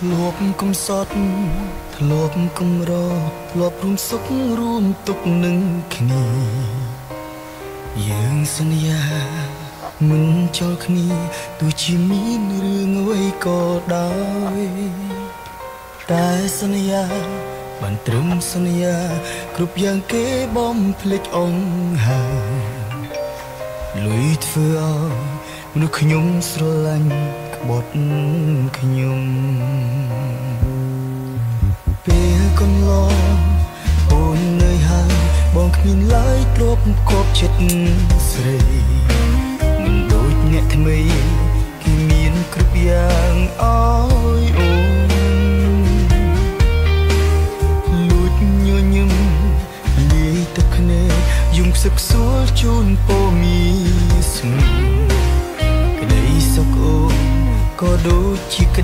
ធ្លាប់កំសត់ធ្លាប់កំរធ្លាប់រួមសុខរួមទុក្ខនឹងគ្នាយើងសន្យាមិនចោលគ្នាទោះជាមានរឿងអ្វីក៏ដោយតែសន្យាបានត្រឹមសន្យាគ្រប់យ៉ាងគេបំភ្លេចអងហើយលុយធ្វើឲ្យមនុស្សខ្ញុំស្រឡាញ់ ក្បត់ខ្ញុំពេលកន្លងអូននៅហើយបងគ្មានឡើយទ្រពគប់ចិត្តស្រីមិនដូចអ្នកថ្មីគេមានគ្រប់យ៉ាង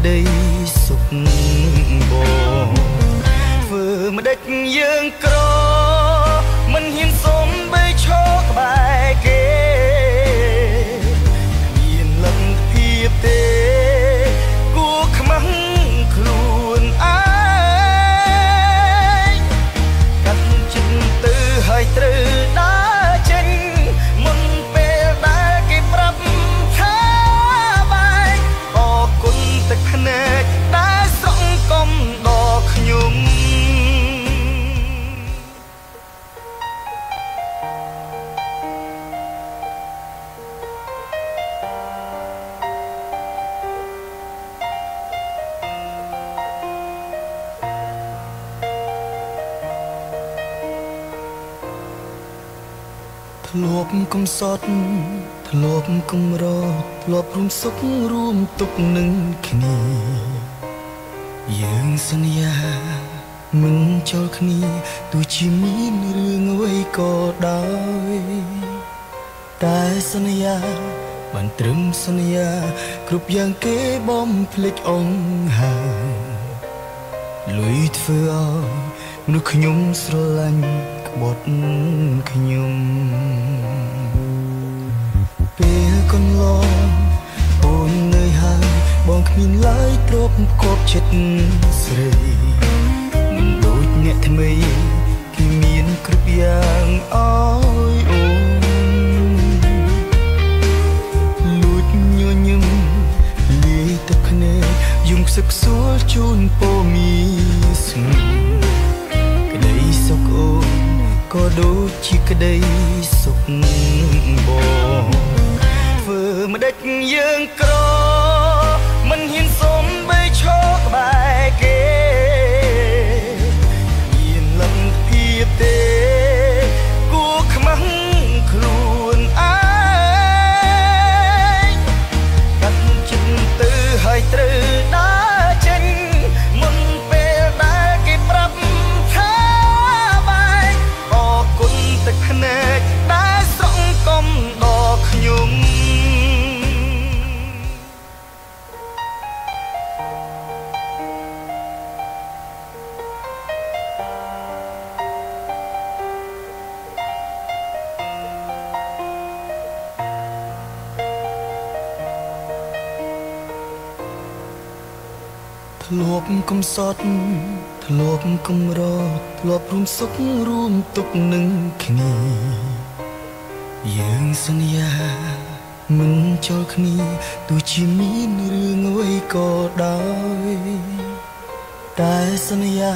ដូ ធ្លាប់កំសត់ធ្លាប់កំរធ្លាប់រួមសុខរួមទុក្ខនឹងគ្នាយើងសន្យាមិនចោលគ្នាទោះជាមានរឿងអ្វីក៏ដោយតែសន្យាបានត្រឹមសន្យា គ្រប់យ៉ាងគេបំភ្លេចអងហើយលុយធ្វើឲ្យមនុស្សខ្ញុំស្រឡាញ់ក្បត់ខ្ញុំពេលកន្លងអូននៅហើយបងគ្មានឡើយទ្រពគប់ចិត្តស្រីមិនដូចអ្នកថ្មីគេមានគ្រប់យ៉ាងអើយអូនលួចញញឹមលាយទឹកភ្នែកយំខ្សឹកខ្សួលជូនព ដូចជាក្តីសុខបងធ្វើម្ដេចយើងក្រមិនហ៊ានសុំបីឈរក្បែរគេមានលទ្ធភាពទេគួខ្មាំងខ្លួនឯងកាត់ចិត្តទៅហើយត្រូវ សត់ធ្លាប់កំរធ្លាប់រួមសុខរួមទុក្ខនឹងគ្នាយើងសន្យាមិនចោលគ្នាទោះជាមានរឿងអ្វីក៏ដោយតែសន្យា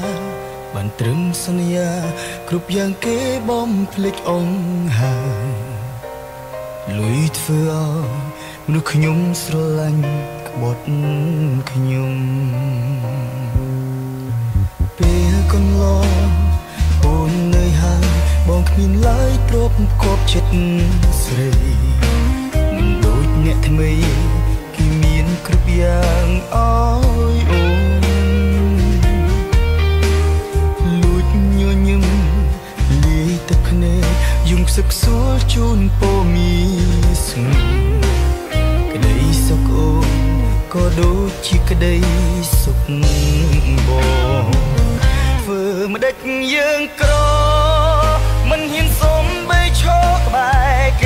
បានត្រឹមសន្យា គ្រប់យ៉ាងគេបំភ្លេចអងហើយលុយធ្វើឲ្យមនុស្សខ្ញុំស្រឡាញ់ក្បត់ខ្ញុំ ពេលកន្លងអូននៅហើយបងគ្មានឡើយទ្រពគប់ចិត្តស្រីមិនដូចអ្នកថ្មីគេមានគ្រប់យ៉ាងអើយអូនលួចញញឹមលាយទឹកភ្នែកយំខ្សឹកខ្សួលជូនពមីស្ងួនក្តីសុខអូនក៏ដូចជាក្តីសុខបងធ្វើ ម្ដេចយើងក្រមិនហ៊ានសុំបីឈរក្បែរគេ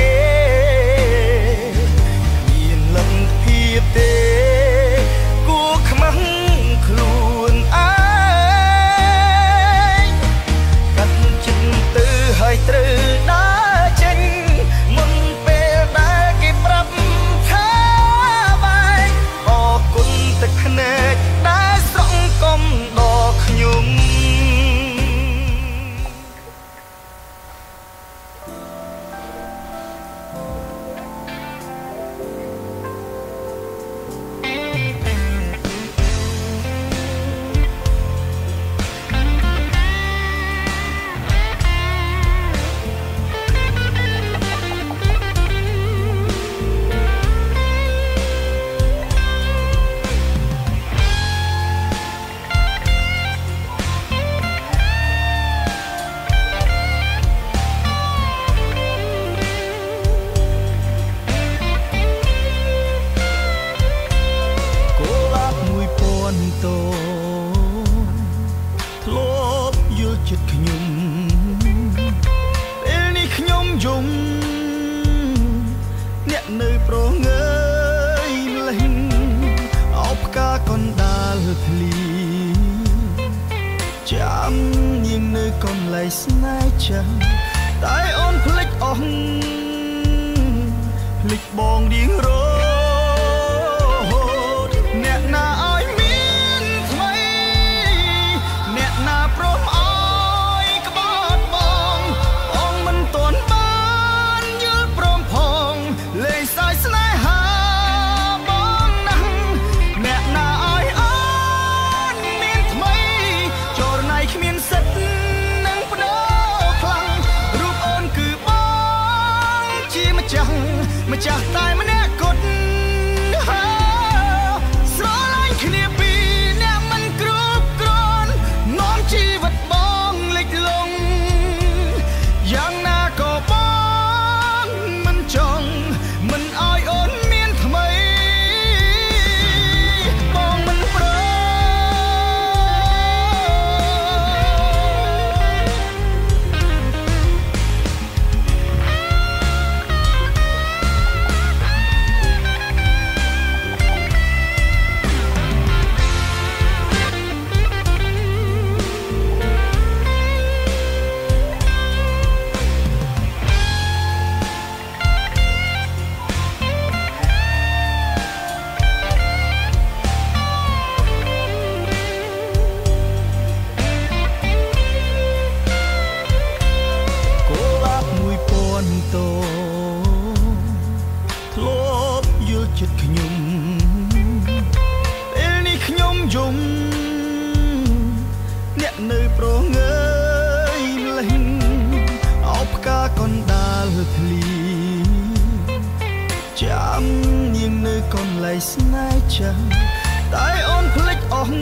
តែអូនភ្លេចអស់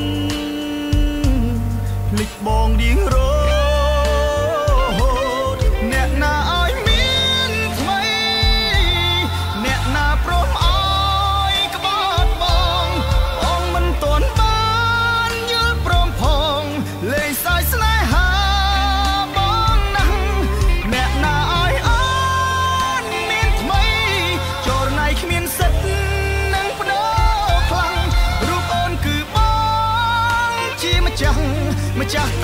ភ្លេចបងរៀងរ 家。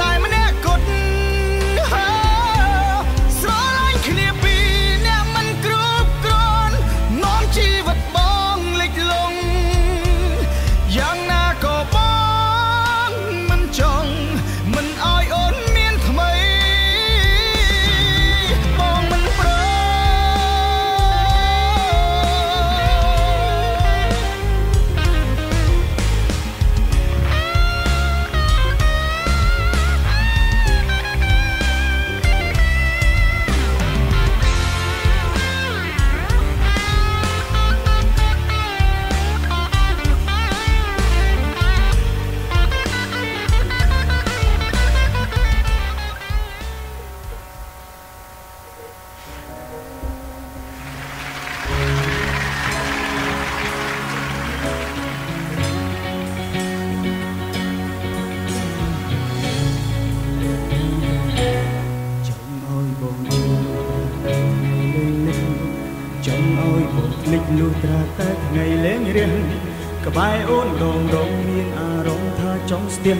ភ្លេចលុះត្រាតែថ្ងៃលេងរៀងក្បែរអូនដងដងមានអារម្មណ៍ថាចង់ស្ទះ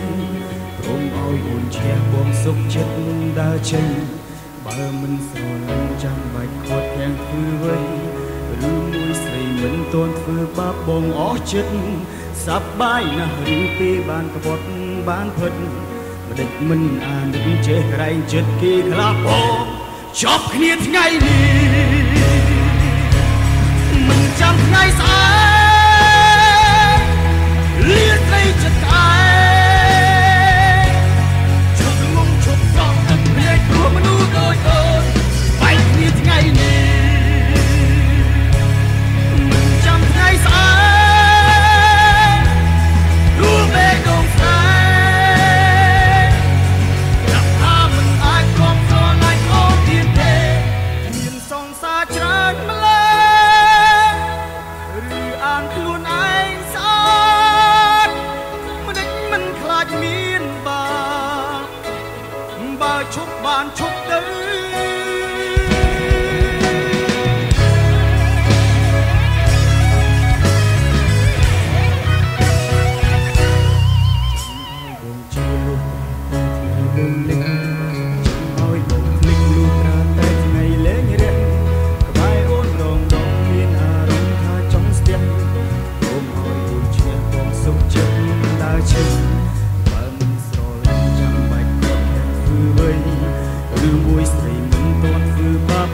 ព្រមឲ្យអូនឈះបងសុខចិត្តដើរចេញបើមិនស្រលាញ់ចាំបាច់ខត់ទាំងធ្វើអ្វីឬមួយស្រីមិនទាន់ធ្វើបាបបងអស់ចិត្តសប្បាយណាស់ឬពេលបានក្បត់បានផិតម្ដេចមិនអានិតចេះក្រែងចិត្តគេខ្លះបងចប់គ្នាថ្ងៃនេះ មិនចាំថ្ងៃស្អែកលាត្រីចិត្តក្អែ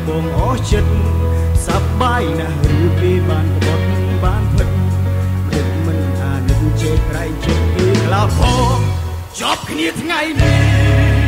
បងអស់ចិត្តសប្បាយណាស់ឬគេបានក្បត់បានផិតព្រឹកមិនអានឹងចេះក្រែងចិត្តគេខ្លោចផងជាប់គ្នាថ្ងៃនេះ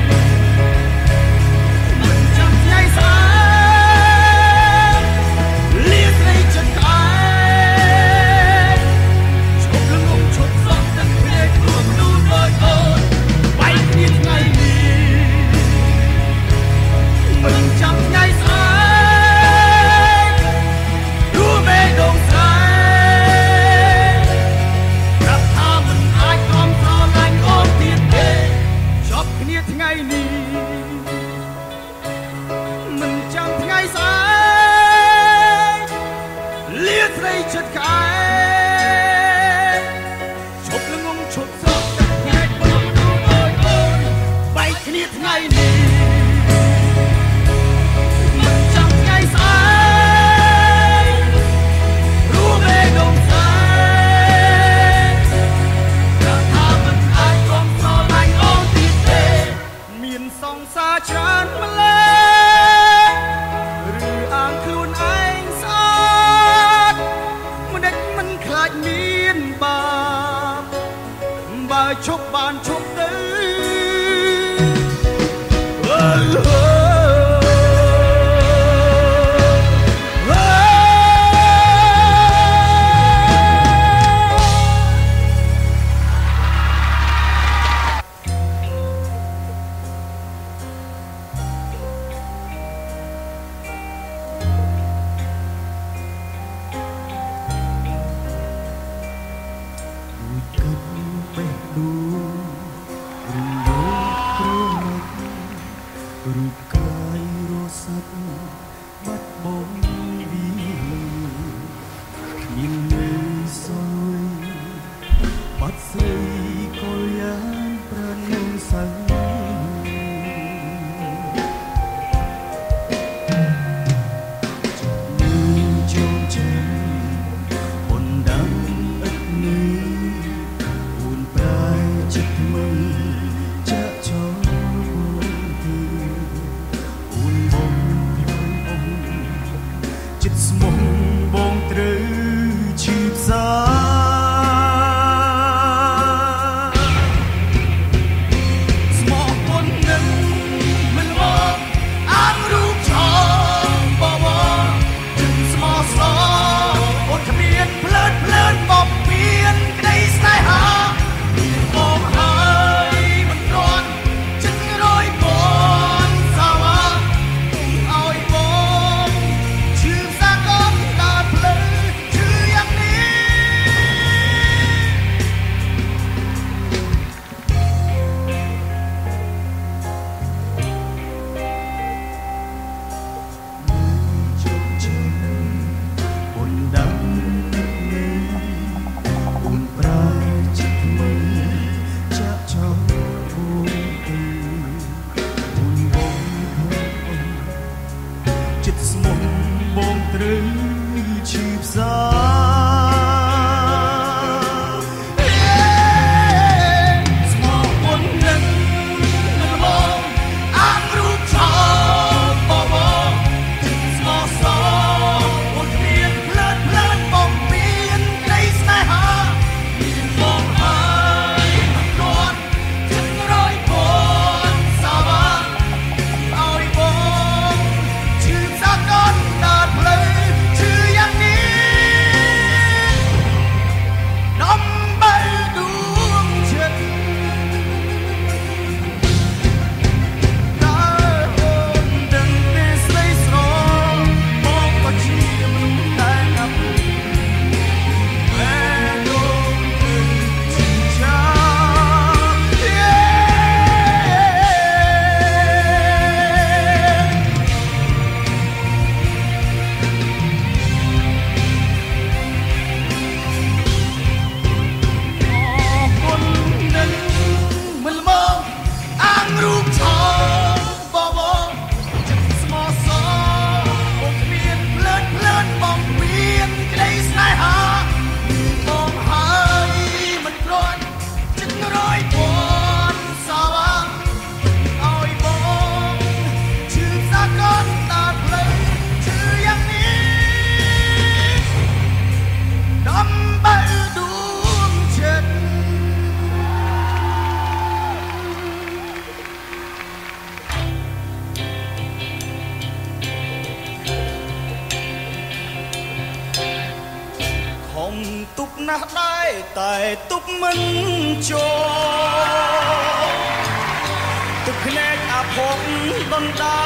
ដណ្ដើ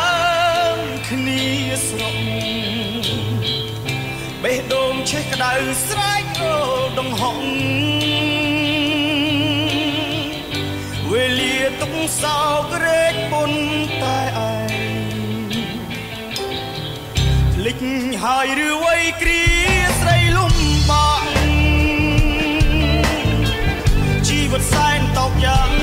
មគ្នាស្រក់បេះដូងឆេះក្តៅស្រែករដងហងវេលាទុកសោករែកពុនតែឯងភ្លេចហើយឬវ័យគ្រាស្រីលំបាក់ជីវិតសែនតោកយ៉ាង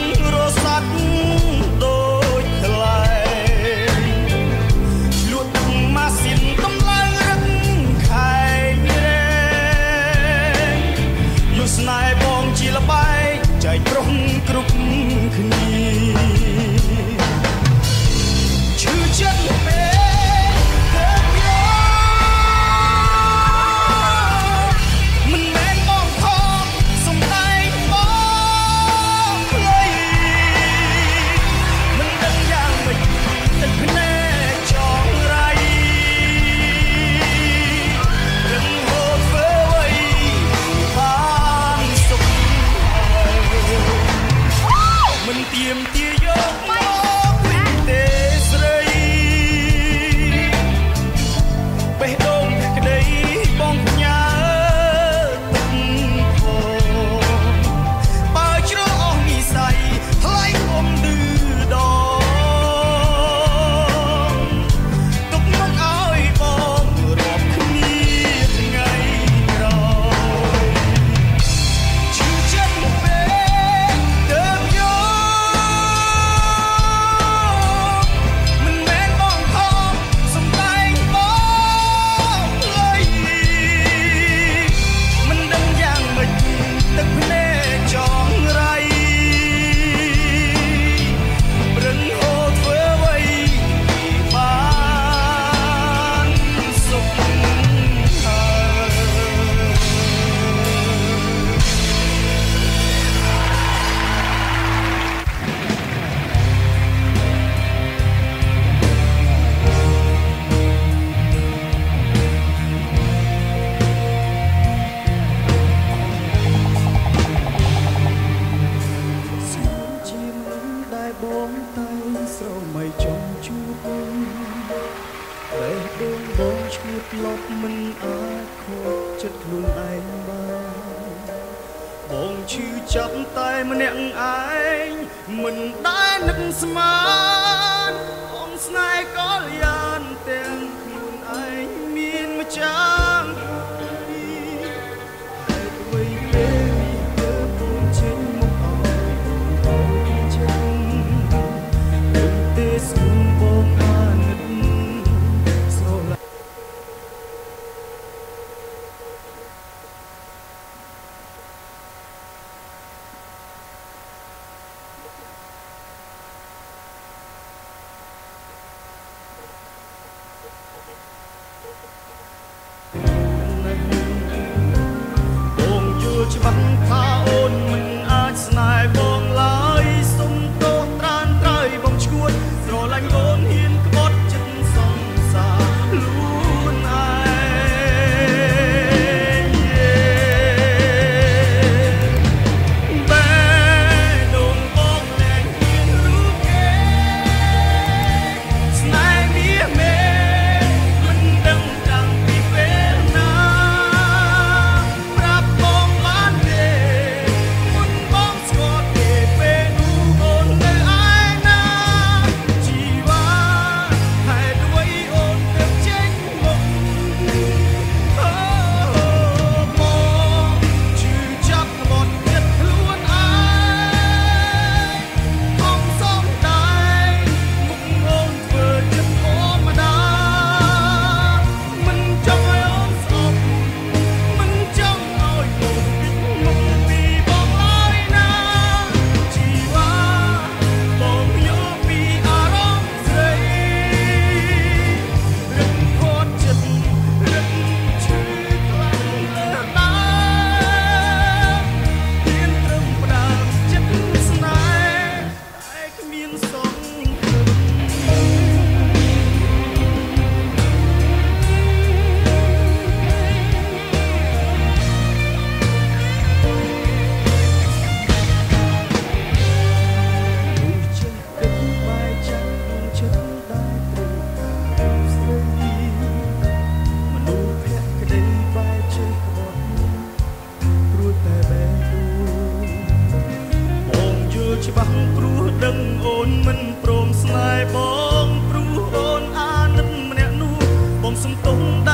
Công